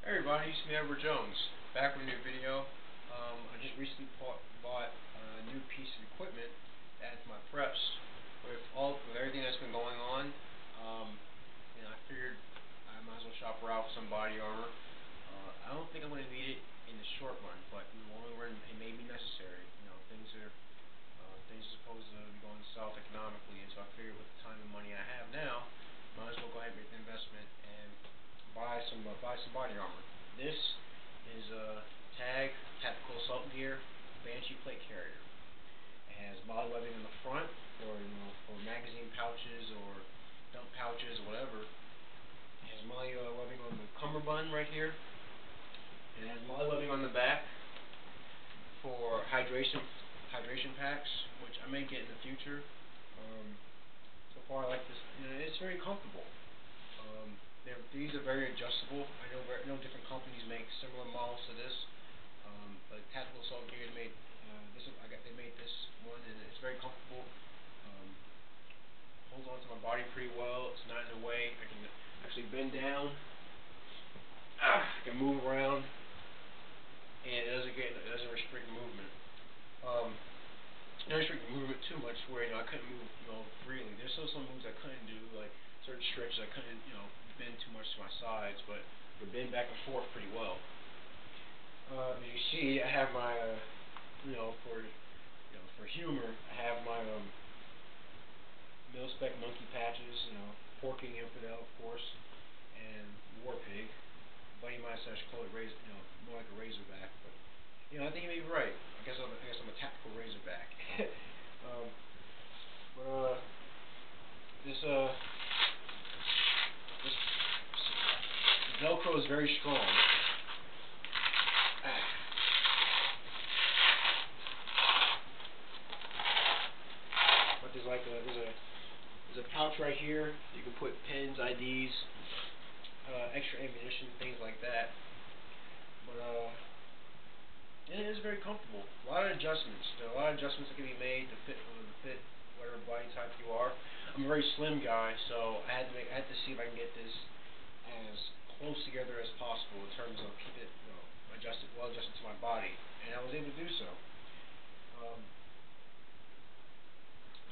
Hey everybody, it's me Edward Jones, back with a new video. Um, I just recently bought, bought a new piece of equipment to my preps. With all with everything that's been going on, um, you know, I figured I might as well shop around for some body armor. Uh, I don't think I'm going to need it in the short run, but in the long run, it may be necessary. You know, things are uh, things are supposed to be going south economically, and so I figured with the time and money I have now, might as well go ahead and make the investment uh, buy some body armor. This is a TAG Tactical Assault Gear Banshee plate carrier. It has MOLLE webbing in the front for you know for magazine pouches or dump pouches or whatever. It has MOLLE uh, webbing on the cummerbund right here. It has MOLLE webbing on the back for hydration hydration packs, which I may get in the future. Um, so far, I like this. You know, it's very comfortable. Um, these are very adjustable. I know very, know different companies make similar models to this, um, but Tactical Assault Gear made uh, this. I got they made this one, and it's very comfortable. Um, holds on to my body pretty well. It's not in the way. I can actually bend down. Ah, I can move around, and it doesn't get it doesn't restrict movement. Um, it doesn't restrict movement too much where you know I couldn't move you know freely. There's still some moves I couldn't do like certain stretches I couldn't, you know, to my sides, but could bend back and forth pretty well. Uh, as you see, I have my, uh, you know, for, you know, for humor, I have my, um, mil-spec monkey patches, you know, Porking Infidel, of course, and War Pig. Buddy mine said I should call it razor, you know, more like a razorback, but, you know, I think he may be right. I guess I'm, I guess I'm a tactical razorback. um, but, uh, this, uh, Velcro is very strong. But there's like a there's a there's a pouch right here. You can put pens, IDs, uh, extra ammunition, things like that. But uh, it is very comfortable. A lot of adjustments. There are a lot of adjustments that can be made to fit uh, to fit whatever body type you are. I'm a very slim guy, so I had to make I had to see if I can get this as close together as possible in terms of keep it, you know, adjusted, well adjusted to my body, and I was able to do so. Um,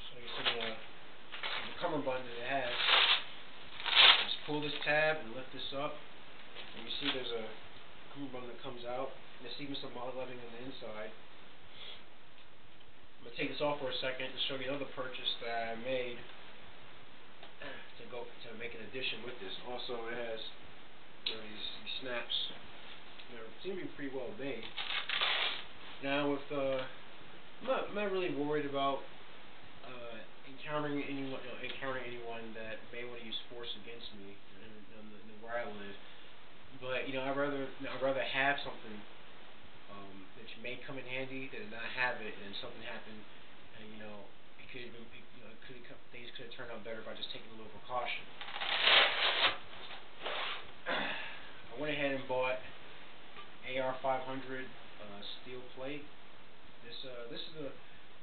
show you of the, the cummerbund that it has. Just pull this tab and lift this up, and you see there's a cover cummerbund that comes out, and there's even some webbing on the inside. I'm going to take this off for a second to show you another purchase that I made to go to make an addition with this. Also, it has you these, these snaps, you seem to be pretty well made. Now with, uh, I'm not, I'm not really worried about, uh, encountering anyone, you know, encountering anyone that may want to use force against me in, in, the, in where I live. But, you know, I'd rather, I'd rather have something, um, that may come in handy than not have it and something happen, and, you know, it could have been, you know, it could have, things could have turned out better I just taken a little precaution. I went ahead and bought AR500 uh, steel plate. This uh, this is a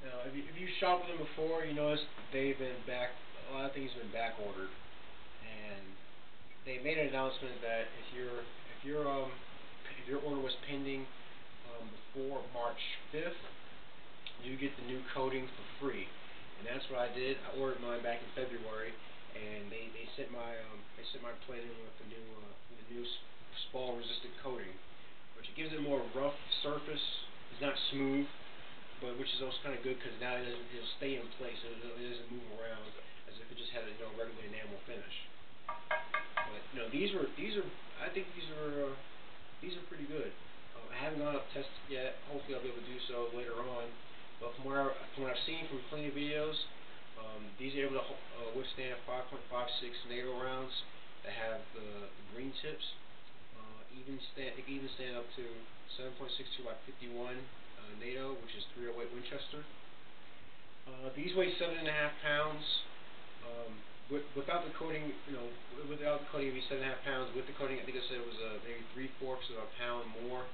now if you if you shop with them before, you notice they've been back. A lot of things have been back ordered, and they made an announcement that if your if your um if your order was pending um, before March 5th, you get the new coating for free. And that's what I did. I ordered mine back in February, and they, they sent my um, they sent my plate in with the new uh, the new spall resistant coating, which gives it more rough surface. It's not smooth, but which is also kind of good because now it doesn't, it'll stay in place. It, it doesn't move around as if it just had a you know regular enamel finish. But know these are these are I think these are uh, these are pretty good. Uh, I haven't gone up tested yet. Hopefully I'll be able to do so later on. But from what, I, from what I've seen from plenty of videos, um, these are able to uh, withstand 5.56 NATO rounds that have the, the green tips even stand, it can even stand up to 7.62 by 51 uh, NATO, which is 308 Winchester. Uh, these weigh seven and a half pounds. Um, with, without the coating, you know, without the coating, it'd be seven and a half pounds. With the coating, I think I said it was uh, maybe three fourths of a pound more.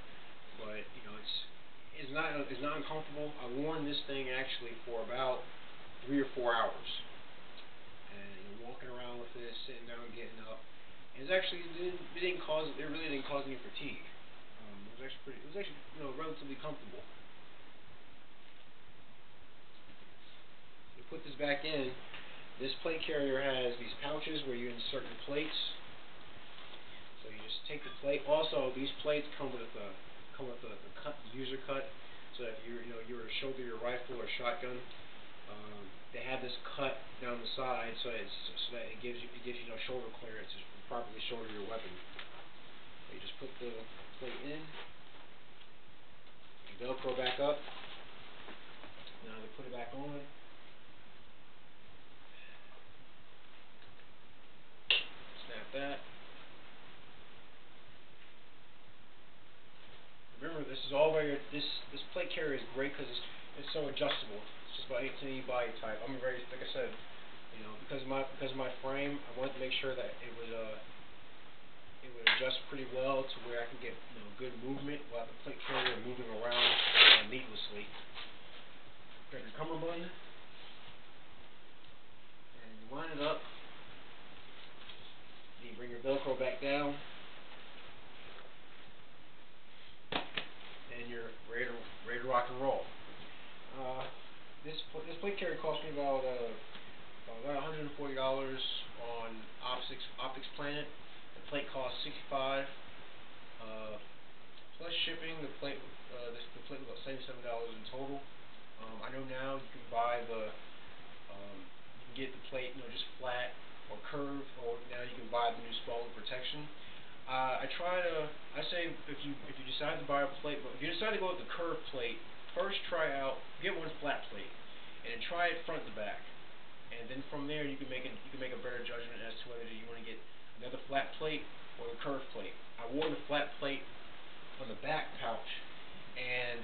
But you know, it's it's not it's not uncomfortable. I worn this thing actually for about three or four hours, and you know, walking around with it, sitting down, getting up, and it's actually it didn't, it didn't cause it really didn't cause any fatigue. Um, it was actually pretty. It was actually you know relatively comfortable. You put this back in. This plate carrier has these pouches where you insert your plates. So you just take the plate. Also, these plates come with a come with a, a cut user cut. So if you you know you were to shoulder your rifle or shotgun, um, they have this cut down the side so it's so that it gives you it gives you no shoulder clearance to properly shoulder your weapon. So you just put the plate in, you velcro back up. Now to put it back on. Snap that. Remember, this is all very this this plate carrier is great because it's it's so adjustable. About any body type. I'm very like I said, you know, because of my because of my frame, I wanted to make sure that it would uh it would adjust pretty well to where I can get you know good movement while the plate carrier moving around uh, needlessly. Got your cummerbund, and you line it up. Then you bring your Velcro back down. and you're ready to ready to rock and roll. Uh, this this plate carrier cost me about uh, about 140 dollars on Optics Optics Planet. The plate cost 65. Uh, plus shipping, the plate uh, this, the plate was about 77 dollars in total. Um, I know now you can buy the um, you can get the plate you know just flat or curved, or now you can buy the new spalling protection. Uh, I try to, I say if you if you decide to buy a plate, but if you decide to go with the curved plate, first try out, get one flat plate, and try it front to back. And then from there you can make it, you can make a better judgment as to whether you want to get another flat plate or the curved plate. I wore the flat plate on the back pouch, and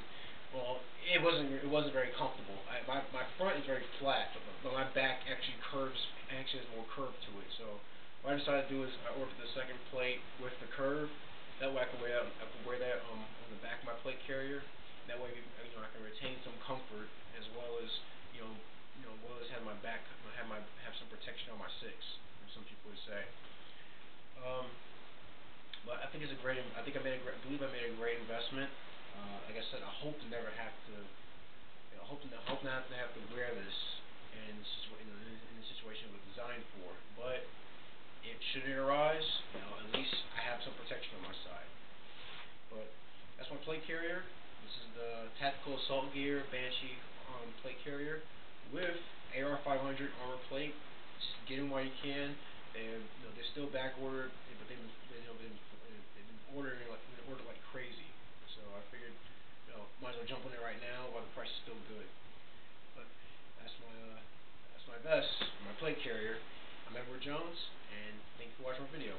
well, it wasn't it wasn't very comfortable. I, my my front is very flat, but, but my back actually curves, actually has more curve to it. So what I decided to do is I ordered the second plate with the curve. That way I can wear that, I can wear that um, on the back of my plate carrier. That way, you know, I can retain some comfort as well as, you know, you know, well as have my back, have my have some protection on my six, as some people would say. Um, but I think it's a great. I think I made a great. I believe I made a great investment. Uh, like I said, I hope to never have to. You know, hope to hope not to have to wear this in, in, in the situation it was designed for. But it should it arise, you know, at least I have some protection on my side. But that's my plate carrier. This is the Tactical Assault Gear Banshee um, plate carrier with AR-500 armor plate. Just get them while you can. They're, you know, they're still back ordered, but they've been, you know, been, they've been ordering like, ordered like crazy. So I figured, you know, might as well jump on it right now while the price is still good. But that's my, uh, that's my vest, my plate carrier. I'm Edward Jones, and thank you for watching my video.